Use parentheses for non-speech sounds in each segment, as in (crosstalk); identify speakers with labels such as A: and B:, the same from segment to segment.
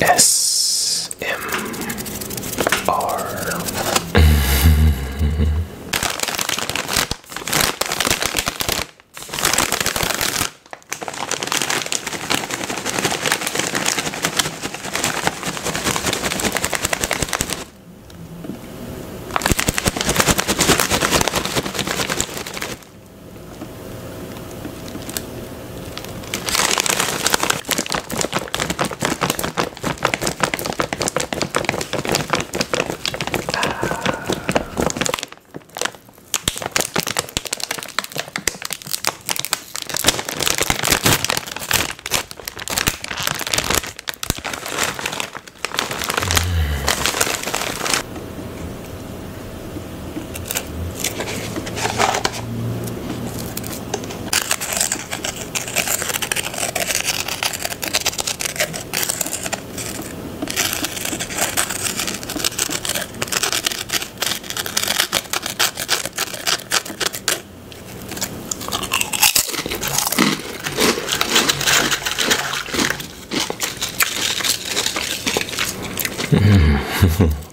A: S M R. 嗯哼哼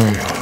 A: Hmm.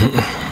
A: Mm-hmm.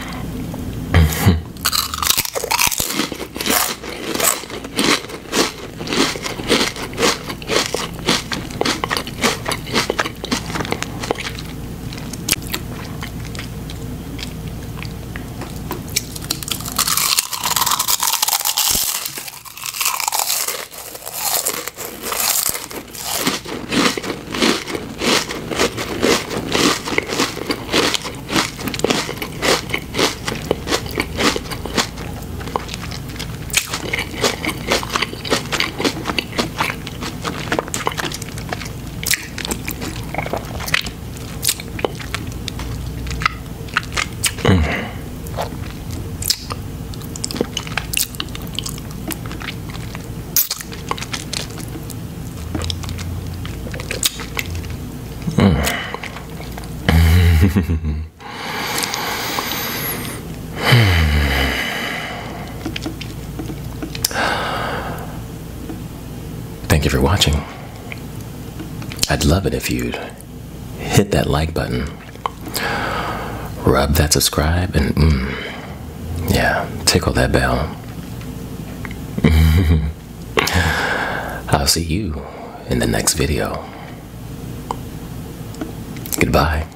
A: (laughs) Thank you for watching. I'd love it if you'd hit that like button, rub that subscribe, and mm, yeah, tickle that bell. (laughs) I'll see you in the next video. Goodbye.